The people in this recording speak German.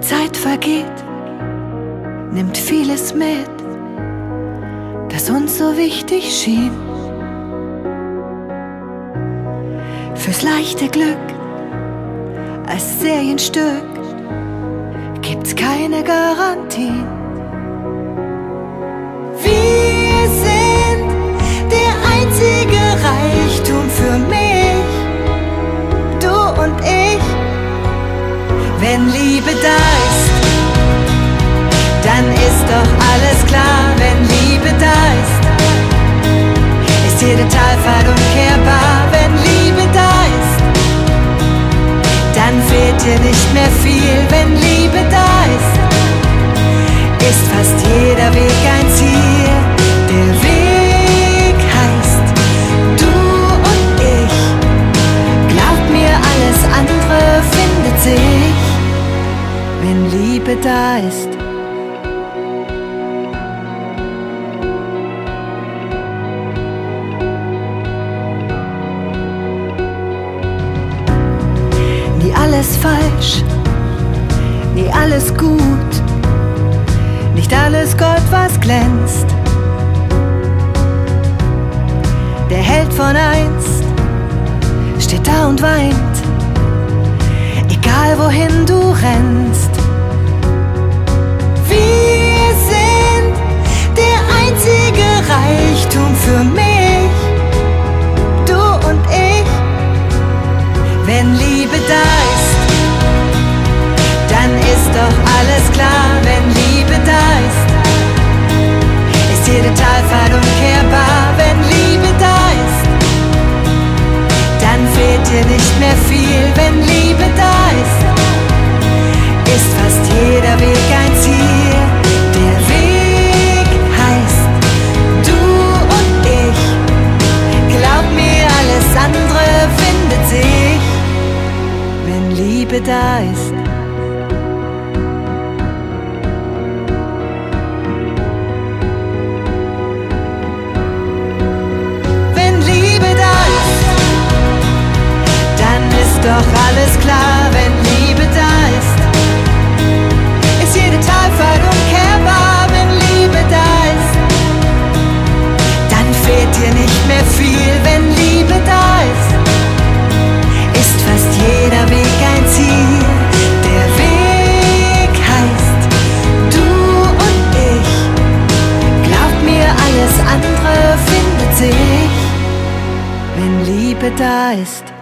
Zeit vergeht, nimmt vieles mit, das uns so wichtig schien. Fürs leichte Glück als Serienstück gibt's keine Garantie. Wenn Liebe da ist, dann ist doch alles klar, wenn Liebe da ist. Ist jede Talfahrt umkehrbar, wenn Liebe da ist. Dann fehlt dir nicht mehr viel, da ist. Nie alles falsch, nie alles gut, nicht alles Gold, was glänzt. Der Held von einst steht da und weint, egal wohin Wenn Liebe da ist, dann ist doch alles klar, wenn Liebe da ist. Ist jede Talfahrt umkehrbar, wenn Liebe da ist. Dann fehlt dir nicht mehr viel, wenn Liebe da ist. Ist fast jeder da ist. Wenn Liebe da ist, dann ist doch alles klar, Liebe da ist.